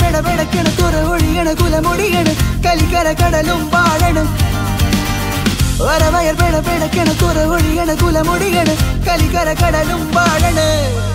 பெட பெடக்கெனு துற ஒழியனு குலமொழியனு கலிக்கர கடலும் வாழணும். வரவயர் பெட பெடக்கெனு துற ஒழியனு குலமொழியனு கலிக்கர கடலும் வாழணும்.